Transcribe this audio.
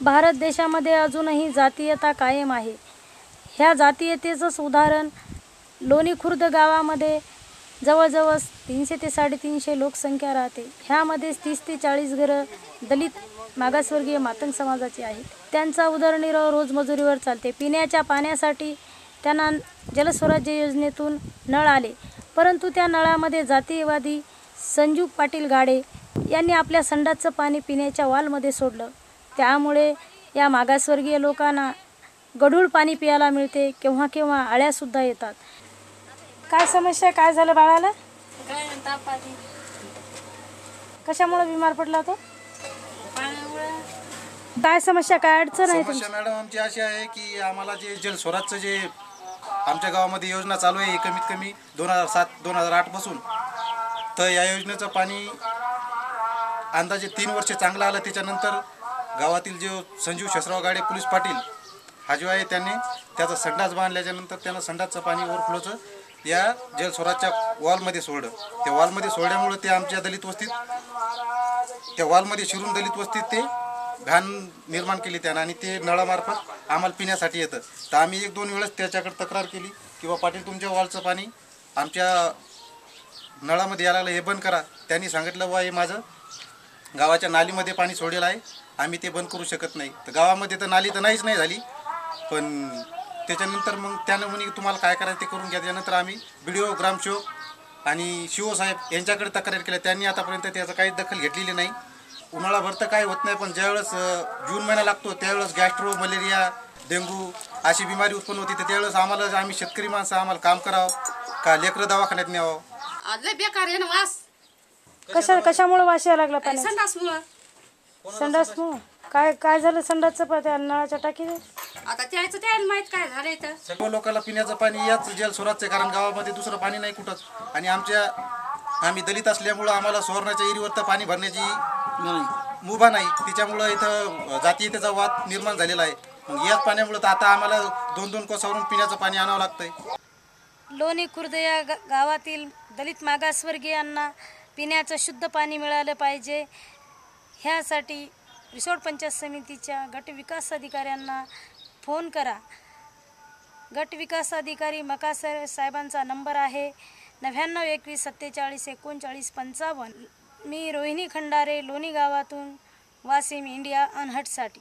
भारत देशामध्ये अजूनही जातीयता कायम आहे. ह्या जातीयतेचंच उदाहरण लोणी खुर्द गावामध्ये जवळजवळ तीनशे ते साडेतीनशे लोकसंख्या राहते. ह्यामध्ये तीस ते चाळीस घरं दलित मागासवर्गीय मातंग समाजाची आहेत. त्यांचा उदरनिर्वाह रोजमजुरीवर चालते. पिण्याच्या पाण्यासाठी त्यांना जलस्वराज्य योजनेतून नळ आले. परंतु त्या नळामध्ये जातीयवादी संजू पाटील गाडे यांनी आपल्या संडाचं पाणी पिण्याच्या वालमध्ये सोडलं. त्यामुळे या मागासवर्गीय लोकांना गढूळ पाणी प्यायला मिळते केव्हा केव्हा आळ्यासुद्धा येतात. काय समस्या? काय झालं बाळाला? काय ताप आली. कशामुळे बिमार पडला तो? काय समस्या? काय अडचण आहे समस्या मॅडम आमची अशी आहे की आम्हाला जे जल स्वराजचं जे आमच्या गावामध्ये योजना चालू आहे कमीत कमी दोन हजार सात दोन हजार आठपासून तर या योजनेचं पाणी अंदाजे तीन वर्ष चांगलं आलं. त्याच्यानंतर गावातील जो संजीव शसराव गाडे पोलीस पाटील हा जो आहे त्यांनी त्याचा संडास बांधल्याच्यानंतर त्यानं संडासचं पाणी ओव्हरफ्लोचं या जल स्वराजच्या वॉलमध्ये सोडलं. त्या वॉलमध्ये सोडल्यामुळं ते आमच्या दलित वस्तीत त्या वॉलमध्ये शिरून दलित वस्तीत ते घाण निर्माण केली त्यानं आणि ते नळामार्फत आम्हाला पिण्यासाठी येतं. तर आम्ही एक दोन वेळेस त्याच्याकडे तक्रार केली किंवा पाटील तुमच्या वॉलचं पाणी आमच्या नळामध्ये यायला हे बंद करा. त्यांनी सांगितलं बा हे माझं गावाच्या नालीमध्ये पाणी सोडेलं आहे. आम्ही ते बंद करू शकत नाही. तर गावामध्ये तर नाली तर नाहीच नाही झाली. पण त्याच्यानंतर मग त्यानं म्हणे तुम्हाला काय करायचं ते करून घ्या. त्यानंतर आम्ही बी डी ओ ग्रामसेवक आणि शिवसाहेब यांच्याकडे तक्रार केल्या. त्यांनी आतापर्यंत त्याचं काही दखल घेतलेली नाही. उन्हाळाभर तर काही होत नाही पण ज्यावेळेस जून महिना लागतो त्यावेळेस गॅस्ट्रो मलेरिया डेंग्यू अशी बिमारी उत्पन्न होती तर त्यावेळेस आम्हाला आम्ही शेतकरी माणसं आम्हाला काम करावं का? लेकरं दवाखान्यात न्यावं? लय बेकार आहे ना वास. कशा कशामुळे वास यायला लागला पाणी संडास मुळे संडास काय काय झालं संडासचं पा त्या नळाच्या टाकीने? आता त्याचं त्याला माहीत काय झालंय तर सर्व लोकांना पिण्याचं पाणी याच जल स्वराजचं आहे कारण गावामध्ये दुसरं पाणी नाही कुठंच. आणि आमच्या आम्ही दलित असल्यामुळं आम्हाला सुवर्णाच्या एरीवर तर पाणी भरण्याची मुभा नाही. त्याच्यामुळं इथं जातीयतेचा वाद निर्माण झालेला आहे. मग याच पाण्यामुळं तर आता आम्हाला दोन दोन कोसावरून पिण्याचं पाणी आणावं लागतंय. लोणी खुर्द या गा- गावातील दलित मागासवर्गीयांना पिण्याचं शुद्ध पाणी मिळालं पाहिजे. ह्यासाठी रिसोड पंचायत समितीच्या गट विकास अधिकाऱ्यांना फोन करा. गट विकास अधिकारी मकासर साहेबांचा नंबर आहे. नव्याण्णव एकवीस सत्तेचाळीस एकोणचाळीस पंचावन्न. मी रोहिणी खंडारे लोणी गावातून वासिम इंडिया अनहटसाठी.